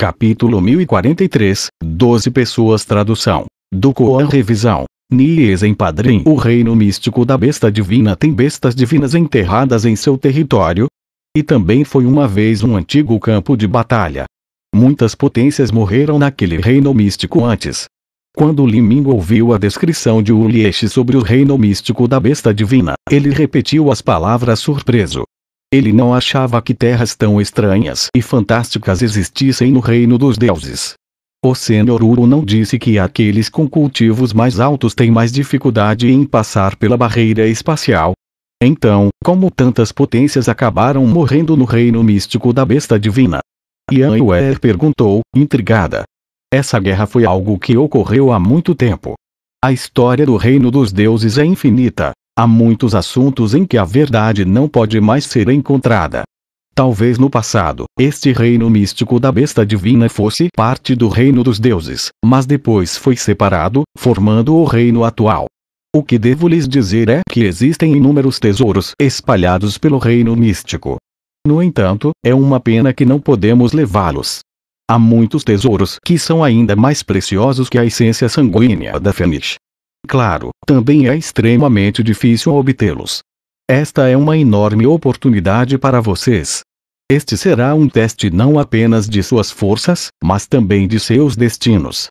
Capítulo 1043, 12 pessoas Tradução. Do Koan Revisão. Nies em Padrim O reino místico da besta divina tem bestas divinas enterradas em seu território. E também foi uma vez um antigo campo de batalha. Muitas potências morreram naquele reino místico antes. Quando Liming ouviu a descrição de Uliesh sobre o reino místico da besta divina, ele repetiu as palavras surpreso. Ele não achava que terras tão estranhas e fantásticas existissem no reino dos deuses. O Senhor Uru não disse que aqueles com cultivos mais altos têm mais dificuldade em passar pela barreira espacial. Então, como tantas potências acabaram morrendo no reino místico da besta divina? Ian Ware perguntou, intrigada. Essa guerra foi algo que ocorreu há muito tempo. A história do reino dos deuses é infinita. Há muitos assuntos em que a verdade não pode mais ser encontrada. Talvez no passado, este reino místico da besta divina fosse parte do reino dos deuses, mas depois foi separado, formando o reino atual. O que devo lhes dizer é que existem inúmeros tesouros espalhados pelo reino místico. No entanto, é uma pena que não podemos levá-los. Há muitos tesouros que são ainda mais preciosos que a essência sanguínea da Fênix. Claro, também é extremamente difícil obtê-los. Esta é uma enorme oportunidade para vocês. Este será um teste não apenas de suas forças, mas também de seus destinos.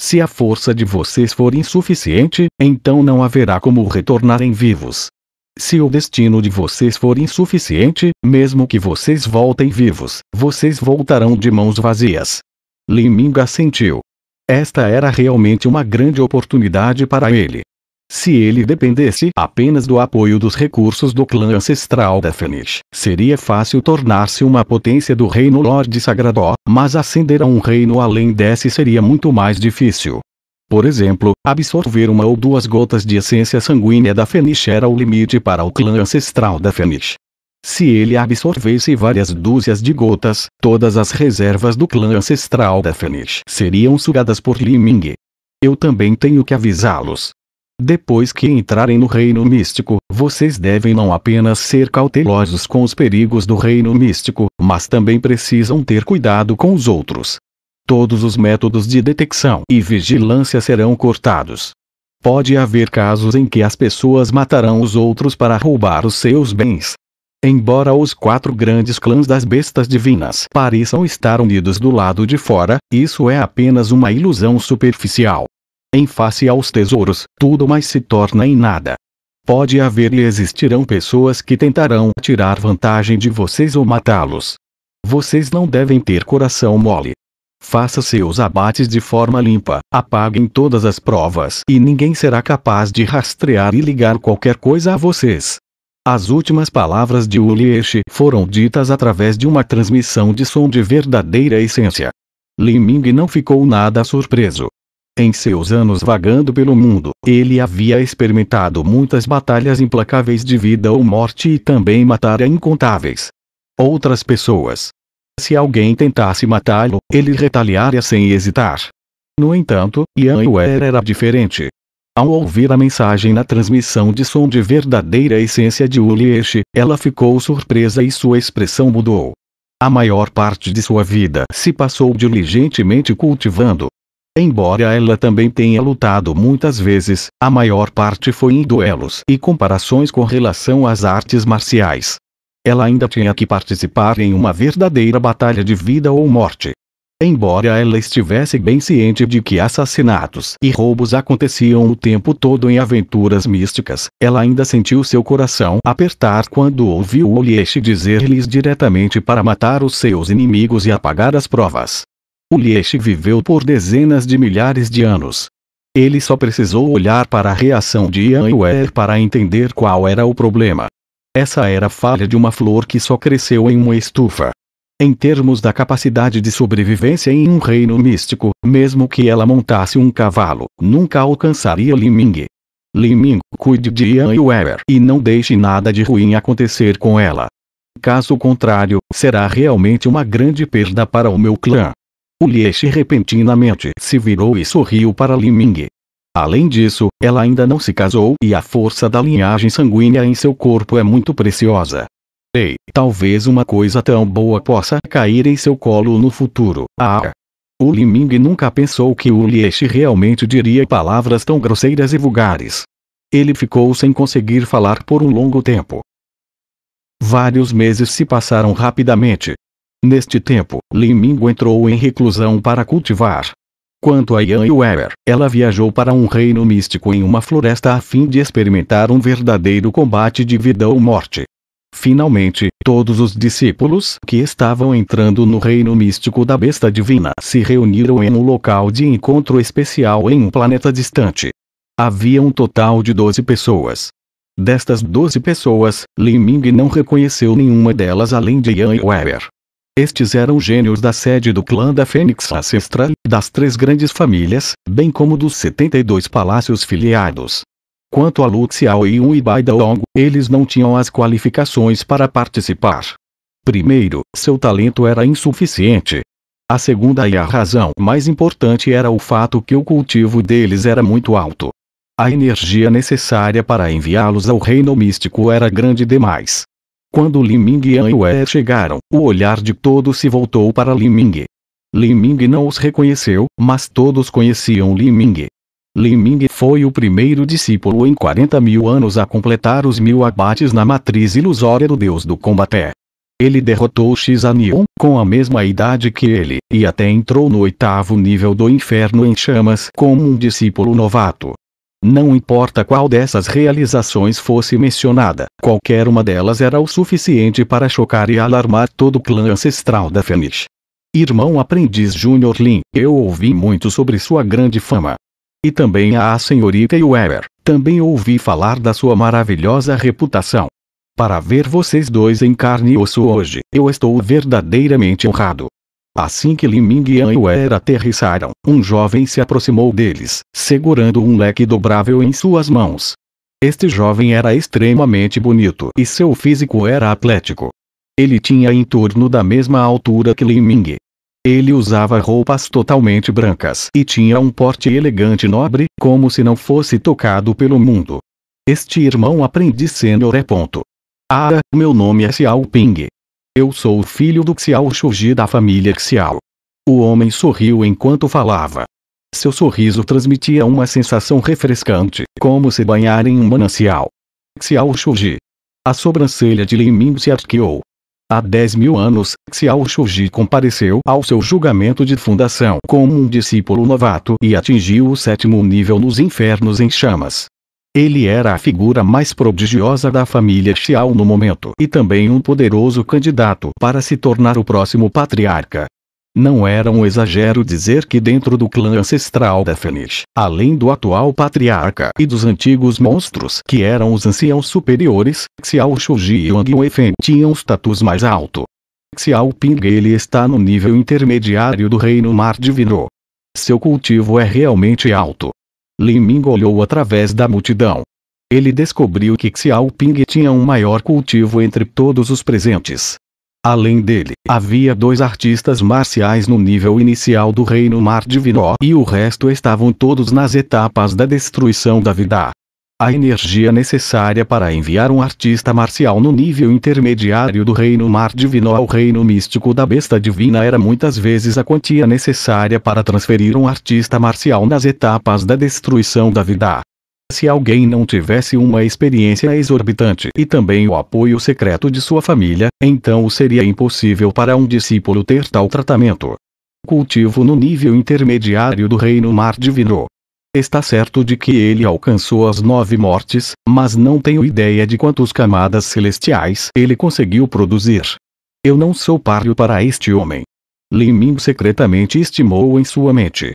Se a força de vocês for insuficiente, então não haverá como retornarem vivos. Se o destino de vocês for insuficiente, mesmo que vocês voltem vivos, vocês voltarão de mãos vazias. Liming assentiu. Esta era realmente uma grande oportunidade para ele. Se ele dependesse apenas do apoio dos recursos do clã ancestral da Fênix, seria fácil tornar-se uma potência do reino Lorde Sagrado, mas ascender a um reino além desse seria muito mais difícil. Por exemplo, absorver uma ou duas gotas de essência sanguínea da Fênix era o limite para o clã ancestral da Fênix. Se ele absorvesse várias dúzias de gotas, todas as reservas do clã ancestral da Fênix seriam sugadas por Li Ming. Eu também tenho que avisá-los. Depois que entrarem no reino místico, vocês devem não apenas ser cautelosos com os perigos do reino místico, mas também precisam ter cuidado com os outros. Todos os métodos de detecção e vigilância serão cortados. Pode haver casos em que as pessoas matarão os outros para roubar os seus bens. Embora os quatro grandes clãs das bestas divinas pareçam estar unidos do lado de fora, isso é apenas uma ilusão superficial. Em face aos tesouros, tudo mais se torna em nada. Pode haver e existirão pessoas que tentarão tirar vantagem de vocês ou matá-los. Vocês não devem ter coração mole. Faça seus abates de forma limpa, apaguem todas as provas e ninguém será capaz de rastrear e ligar qualquer coisa a vocês. As últimas palavras de Uliesh foram ditas através de uma transmissão de som de verdadeira essência. Liming não ficou nada surpreso. Em seus anos vagando pelo mundo, ele havia experimentado muitas batalhas implacáveis de vida ou morte e também matara incontáveis outras pessoas, se alguém tentasse matá-lo, ele retaliaria sem hesitar. No entanto, Ian Ware era diferente. Ao ouvir a mensagem na transmissão de som de verdadeira essência de Uliesh, ela ficou surpresa e sua expressão mudou. A maior parte de sua vida se passou diligentemente cultivando. Embora ela também tenha lutado muitas vezes, a maior parte foi em duelos e comparações com relação às artes marciais ela ainda tinha que participar em uma verdadeira batalha de vida ou morte. Embora ela estivesse bem ciente de que assassinatos e roubos aconteciam o tempo todo em aventuras místicas, ela ainda sentiu seu coração apertar quando ouviu Oliesh dizer-lhes diretamente para matar os seus inimigos e apagar as provas. Oliesh viveu por dezenas de milhares de anos. Ele só precisou olhar para a reação de Ian Ware para entender qual era o problema. Essa era a falha de uma flor que só cresceu em uma estufa. Em termos da capacidade de sobrevivência em um reino místico, mesmo que ela montasse um cavalo, nunca alcançaria Liming. Liming, cuide de Ian Weber e não deixe nada de ruim acontecer com ela. Caso contrário, será realmente uma grande perda para o meu clã. O Liesh repentinamente se virou e sorriu para Liming. Além disso, ela ainda não se casou e a força da linhagem sanguínea em seu corpo é muito preciosa. Ei, talvez uma coisa tão boa possa cair em seu colo no futuro. Ah! O Liming nunca pensou que o Liesh realmente diria palavras tão grosseiras e vulgares. Ele ficou sem conseguir falar por um longo tempo. Vários meses se passaram rapidamente. Neste tempo, Liming entrou em reclusão para cultivar. Quanto a Yan Weber, ela viajou para um reino místico em uma floresta a fim de experimentar um verdadeiro combate de vida ou morte. Finalmente, todos os discípulos que estavam entrando no reino místico da besta divina se reuniram em um local de encontro especial em um planeta distante. Havia um total de 12 pessoas. Destas 12 pessoas, Li Ming não reconheceu nenhuma delas além de Yan Weber. Estes eram gênios da sede do clã da Fênix Ancestral, das três grandes famílias, bem como dos 72 palácios filiados. Quanto a Lu Xiao e um Ibaidong, eles não tinham as qualificações para participar. Primeiro, seu talento era insuficiente. A segunda e a razão mais importante era o fato que o cultivo deles era muito alto. A energia necessária para enviá-los ao reino místico era grande demais. Quando Li Ming e Anwei chegaram, o olhar de todos se voltou para Li Ming. Li Ming não os reconheceu, mas todos conheciam Li Ming. Li Ming foi o primeiro discípulo em 40 mil anos a completar os mil abates na matriz ilusória do deus do combate. Ele derrotou Xanion, com a mesma idade que ele, e até entrou no oitavo nível do inferno em chamas como um discípulo novato. Não importa qual dessas realizações fosse mencionada, qualquer uma delas era o suficiente para chocar e alarmar todo o clã ancestral da Fênix. Irmão aprendiz Júnior Lin, eu ouvi muito sobre sua grande fama. E também a senhorita Weber. Também ouvi falar da sua maravilhosa reputação. Para ver vocês dois em carne e osso hoje, eu estou verdadeiramente honrado. Assim que Li Ming e Weber aterrissaram, um jovem se aproximou deles, segurando um leque dobrável em suas mãos. Este jovem era extremamente bonito e seu físico era atlético. Ele tinha em torno da mesma altura que Li Ming, ele usava roupas totalmente brancas e tinha um porte elegante e nobre, como se não fosse tocado pelo mundo. Este irmão aprendiz sênior é ponto. Ah, meu nome é Xiao Ping. Eu sou o filho do Xiao Shuji da família Xiao. O homem sorriu enquanto falava. Seu sorriso transmitia uma sensação refrescante, como se banhar em um manancial. Xiao Shuji. A sobrancelha de Lin Ming se arqueou. Há 10 mil anos, Xiao Shuji compareceu ao seu julgamento de fundação como um discípulo novato e atingiu o sétimo nível nos infernos em chamas. Ele era a figura mais prodigiosa da família Xiao no momento e também um poderoso candidato para se tornar o próximo patriarca. Não era um exagero dizer que dentro do clã ancestral da Fênix, além do atual patriarca e dos antigos monstros que eram os anciãos superiores, Xiao Shuji e Wang Weifeng tinham status mais alto. Xiao Ping ele está no nível intermediário do reino mar divino. Seu cultivo é realmente alto. Lin Ming olhou através da multidão. Ele descobriu que Xiao Ping tinha um maior cultivo entre todos os presentes. Além dele, havia dois artistas marciais no nível inicial do Reino Mar Divino e o resto estavam todos nas etapas da destruição da vida. A energia necessária para enviar um artista marcial no nível intermediário do Reino Mar Divino ao Reino Místico da Besta Divina era muitas vezes a quantia necessária para transferir um artista marcial nas etapas da destruição da vida. Se alguém não tivesse uma experiência exorbitante e também o apoio secreto de sua família, então seria impossível para um discípulo ter tal tratamento. Cultivo no nível intermediário do reino mar divino. Está certo de que ele alcançou as nove mortes, mas não tenho ideia de quantas camadas celestiais ele conseguiu produzir. Eu não sou páreo para este homem. Lin Ming secretamente estimou em sua mente.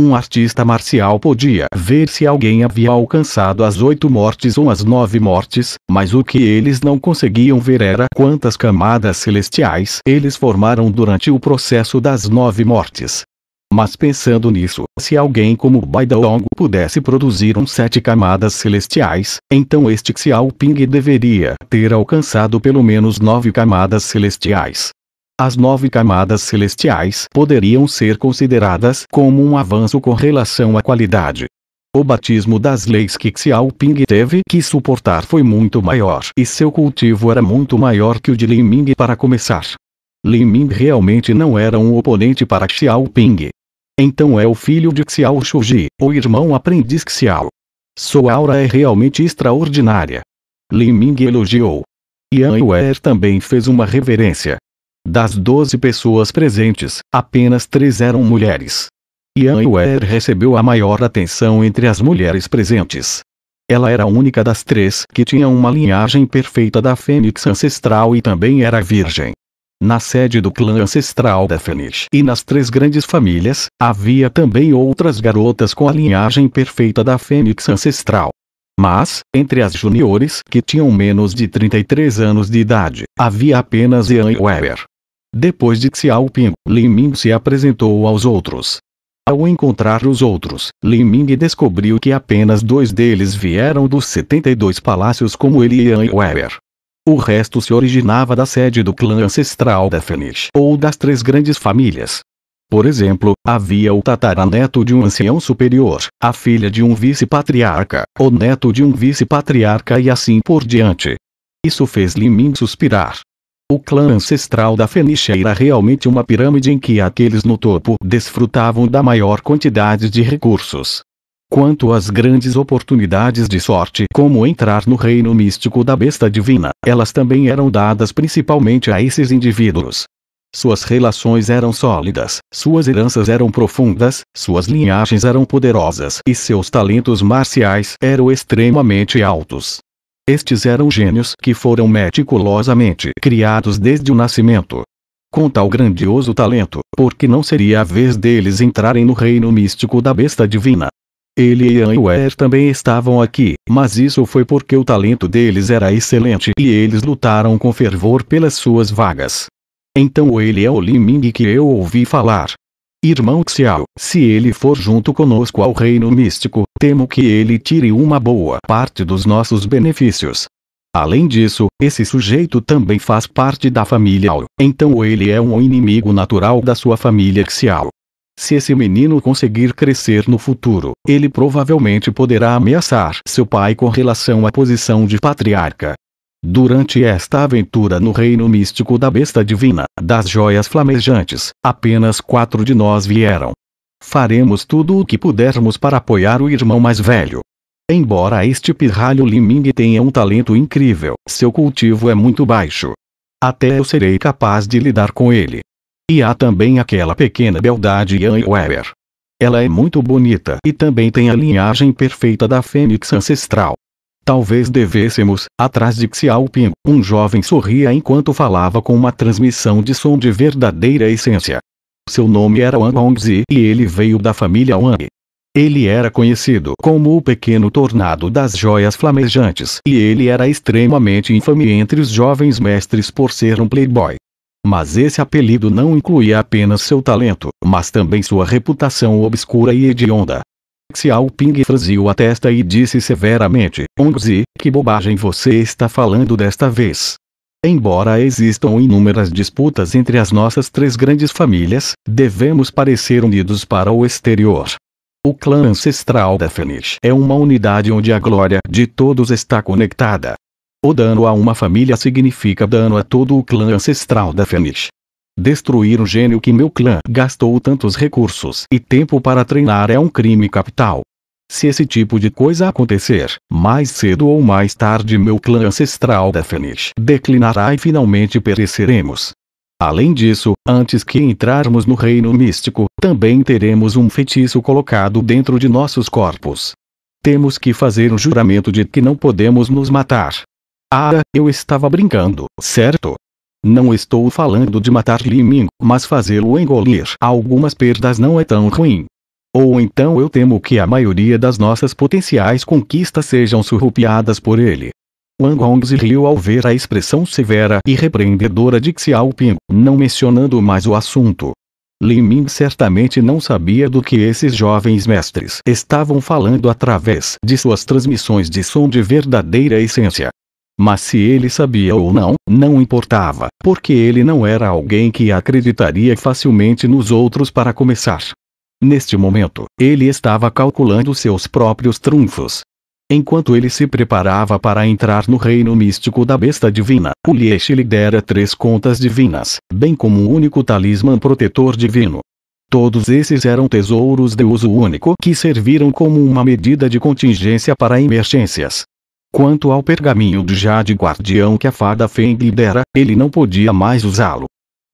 Um artista marcial podia ver se alguém havia alcançado as oito mortes ou as nove mortes, mas o que eles não conseguiam ver era quantas camadas celestiais eles formaram durante o processo das nove mortes. Mas pensando nisso, se alguém como Baidong pudesse produzir um sete camadas celestiais, então este Xiaoping deveria ter alcançado pelo menos nove camadas celestiais. As nove camadas celestiais poderiam ser consideradas como um avanço com relação à qualidade. O batismo das leis que Xiaoping teve que suportar foi muito maior e seu cultivo era muito maior que o de Lin Ming para começar. Lin Ming realmente não era um oponente para Xiaoping. Então é o filho de Xiao Shuji, o irmão aprendiz Xiao. Sua aura é realmente extraordinária. Lin Ming elogiou. Yan Wer também fez uma reverência. Das 12 pessoas presentes, apenas três eram mulheres. Yan Wer recebeu a maior atenção entre as mulheres presentes. Ela era a única das três que tinha uma linhagem perfeita da fênix ancestral e também era virgem. Na sede do clã ancestral da Fênix e nas três grandes famílias, havia também outras garotas com a linhagem perfeita da fênix ancestral. Mas, entre as juniores que tinham menos de 33 anos de idade, havia apenas Yan Weber. Depois de Xiaoping, Lin Ming se apresentou aos outros. Ao encontrar os outros, Lin Ming descobriu que apenas dois deles vieram dos 72 palácios como ele e Weber. O resto se originava da sede do clã ancestral da Fênix ou das três grandes famílias. Por exemplo, havia o tataraneto de um ancião superior, a filha de um vice-patriarca, o neto de um vice-patriarca e assim por diante. Isso fez Limin suspirar. O clã ancestral da Fênix era realmente uma pirâmide em que aqueles no topo desfrutavam da maior quantidade de recursos. Quanto às grandes oportunidades de sorte, como entrar no reino místico da besta divina, elas também eram dadas principalmente a esses indivíduos. Suas relações eram sólidas, suas heranças eram profundas, suas linhagens eram poderosas e seus talentos marciais eram extremamente altos. Estes eram gênios que foram meticulosamente criados desde o nascimento. Com tal grandioso talento, por que não seria a vez deles entrarem no reino místico da besta divina? Ele e Anwer também estavam aqui, mas isso foi porque o talento deles era excelente e eles lutaram com fervor pelas suas vagas. Então ele é o Li Ming que eu ouvi falar. Irmão Xiao, se ele for junto conosco ao reino místico, temo que ele tire uma boa parte dos nossos benefícios. Além disso, esse sujeito também faz parte da família Ao, então ele é um inimigo natural da sua família Xiao. Se esse menino conseguir crescer no futuro, ele provavelmente poderá ameaçar seu pai com relação à posição de patriarca. Durante esta aventura no reino místico da besta divina, das joias flamejantes, apenas quatro de nós vieram. Faremos tudo o que pudermos para apoiar o irmão mais velho. Embora este pirralho Liming tenha um talento incrível, seu cultivo é muito baixo. Até eu serei capaz de lidar com ele. E há também aquela pequena beldade Yan Weber. Ela é muito bonita e também tem a linhagem perfeita da fênix ancestral. Talvez devêssemos, atrás de Xiaoping, um jovem sorria enquanto falava com uma transmissão de som de verdadeira essência. Seu nome era Wang Hongzi e ele veio da família Wang. Ele era conhecido como o pequeno tornado das joias flamejantes e ele era extremamente infame entre os jovens mestres por ser um playboy. Mas esse apelido não incluía apenas seu talento, mas também sua reputação obscura e hedionda. Xiao Ping franziu a testa e disse severamente, Ongzi, que bobagem você está falando desta vez. Embora existam inúmeras disputas entre as nossas três grandes famílias, devemos parecer unidos para o exterior. O clã ancestral da Fênix é uma unidade onde a glória de todos está conectada. O dano a uma família significa dano a todo o clã ancestral da Fênix. Destruir o gênio que meu clã gastou tantos recursos e tempo para treinar é um crime capital. Se esse tipo de coisa acontecer, mais cedo ou mais tarde meu clã ancestral da Fênix declinará e finalmente pereceremos. Além disso, antes que entrarmos no reino místico, também teremos um feitiço colocado dentro de nossos corpos. Temos que fazer um juramento de que não podemos nos matar, ah, eu estava brincando, certo? Não estou falando de matar Li Ming, mas fazê-lo engolir algumas perdas não é tão ruim. Ou então eu temo que a maioria das nossas potenciais conquistas sejam surrupiadas por ele. Wang Hongzi riu ao ver a expressão severa e repreendedora de Xiaoping, não mencionando mais o assunto. Li Ming certamente não sabia do que esses jovens mestres estavam falando através de suas transmissões de som de verdadeira essência. Mas se ele sabia ou não, não importava, porque ele não era alguém que acreditaria facilmente nos outros para começar. Neste momento, ele estava calculando seus próprios trunfos. Enquanto ele se preparava para entrar no reino místico da besta divina, o Liesh lhe dera três contas divinas, bem como um único talismã protetor divino. Todos esses eram tesouros de uso único que serviram como uma medida de contingência para emergências. Quanto ao pergaminho de Jade Guardião que a fada Feng lhe dera, ele não podia mais usá-lo.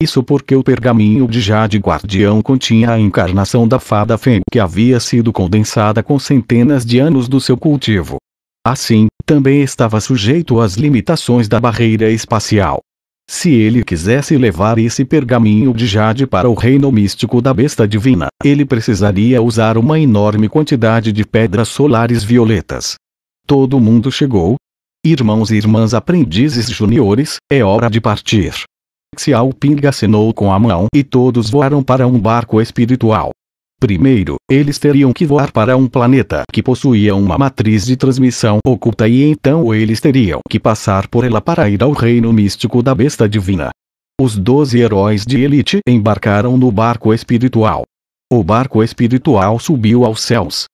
Isso porque o pergaminho de Jade Guardião continha a encarnação da fada Feng que havia sido condensada com centenas de anos do seu cultivo. Assim, também estava sujeito às limitações da barreira espacial. Se ele quisesse levar esse pergaminho de Jade para o reino místico da besta divina, ele precisaria usar uma enorme quantidade de pedras solares violetas. Todo mundo chegou? Irmãos e irmãs aprendizes juniores, é hora de partir. Xiao Ping acenou com a mão e todos voaram para um barco espiritual. Primeiro, eles teriam que voar para um planeta que possuía uma matriz de transmissão oculta e então eles teriam que passar por ela para ir ao reino místico da besta divina. Os doze heróis de elite embarcaram no barco espiritual. O barco espiritual subiu aos céus.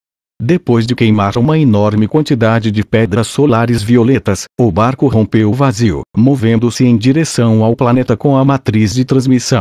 Depois de queimar uma enorme quantidade de pedras solares violetas, o barco rompeu o vazio, movendo-se em direção ao planeta com a matriz de transmissão.